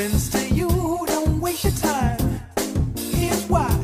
happens to you, don't waste your time. Here's why.